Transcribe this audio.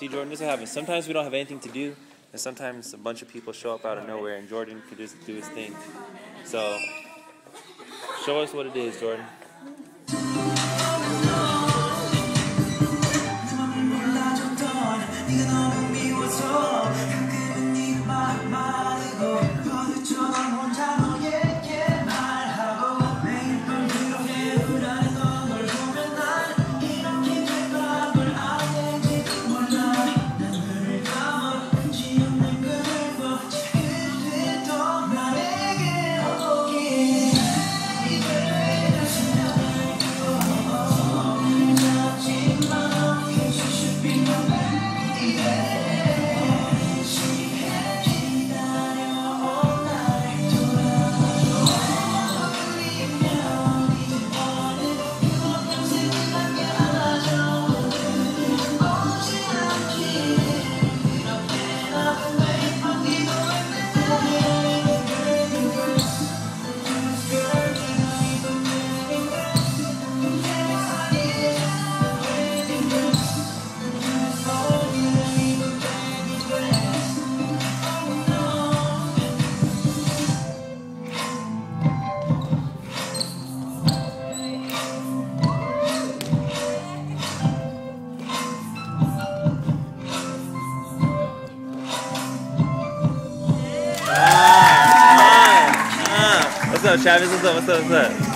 See, Jordan, this is what happens. Sometimes we don't have anything to do, and sometimes a bunch of people show up out of nowhere, and Jordan can just do his thing. So, show us what it is, Jordan. What's up, Travis? What's up? What's up? What's up?